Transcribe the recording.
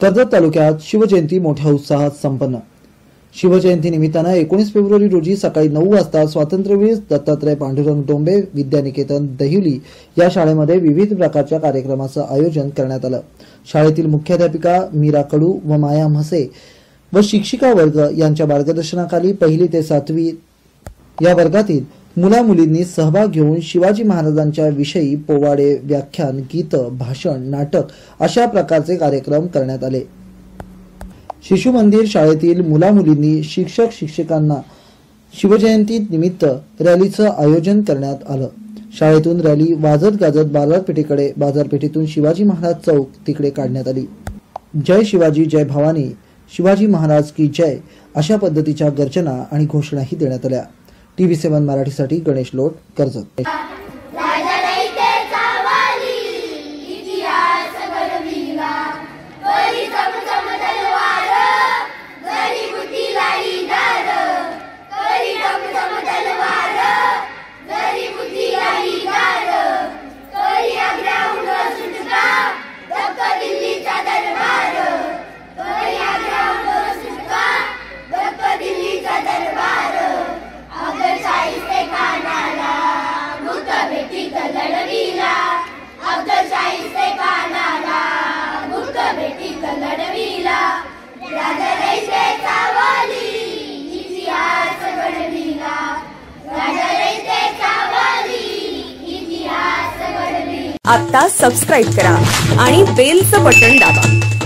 कर्जत तालुक्यात शिवजयंती मोठ्या उत्साहात संपन्न. शिवजयंती निमित्तानं एकोणीस फेब्रुवारी रोजी सकाळी नऊ वाजता स्वातंत्र्यवीर दत्तात्रय पांडुरंग डोंबे विद्यानिकेतन दहिवली या शाळेमध्ये विविध प्रकारच्या कार्यक्रमाचं आयोजन करण्यात आलं. शाळेतील मुख्याध्यापिका मीरा कडू व माया म्हसे व शिक्षिका वर्ग यांच्या मार्गदर्शनाखाली पहिली ते सातवी या वर्गातील मुला मुलींनी सहभाग घेऊन शिवाजी महाराजांच्या विषयी पोवाडे व्याख्यान गीत भाषण नाटक अशा प्रकारचे कार्यक्रम करण्यात आले. शिशु मंदिर शाळेतील मुला मुलींनी शिक्षक शिक्षकांना शिवजयंती निमित्त रॅलीचं आयोजन करण्यात आलं. शाळेतून रॅली वाजत गाजत बाजारपेठेकडे बाजारपेठेतून शिवाजी महाराज चौक तिकडे काढण्यात आली. जय शिवाजी जय भवानी. शिवाजी महाराज की जय अशा पद्धतीच्या गर्जना आणि घोषणाही देण्यात आल्या. टीव्ही सेवन मराठीसाठी गणेश लोट कर्जत. आता सबस्क्राईब करा आणि बेलचं बटन दाबा.